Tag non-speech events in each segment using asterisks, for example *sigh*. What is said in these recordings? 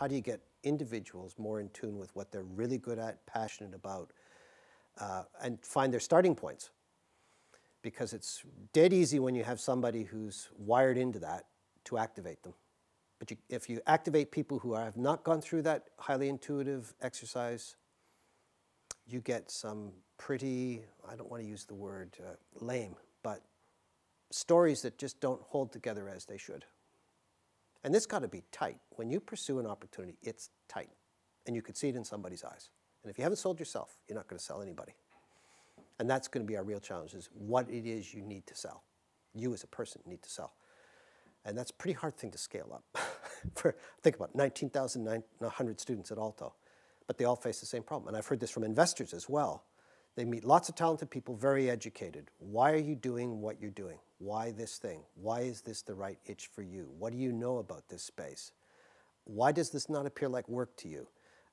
How do you get individuals more in tune with what they're really good at, passionate about, uh, and find their starting points? Because it's dead easy when you have somebody who's wired into that to activate them. But you, if you activate people who have not gone through that highly intuitive exercise, you get some pretty, I don't want to use the word uh, lame, but stories that just don't hold together as they should. And this got to be tight. When you pursue an opportunity, it's tight. And you can see it in somebody's eyes. And if you haven't sold yourself, you're not going to sell anybody. And that's going to be our real challenge is what it is you need to sell. You as a person need to sell. And that's a pretty hard thing to scale up. *laughs* For think about 19,900 students at Aalto, but they all face the same problem. And I've heard this from investors as well. They meet lots of talented people, very educated. Why are you doing what you're doing? Why this thing? Why is this the right itch for you? What do you know about this space? Why does this not appear like work to you?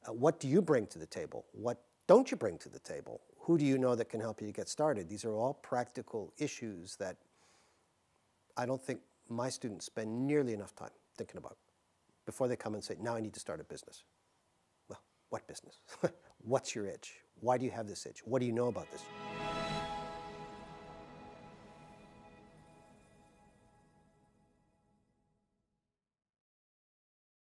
Uh, what do you bring to the table? What don't you bring to the table? Who do you know that can help you get started? These are all practical issues that I don't think my students spend nearly enough time thinking about before they come and say, now I need to start a business. Well, what business? *laughs* What's your itch? Why do you have this itch? What do you know about this?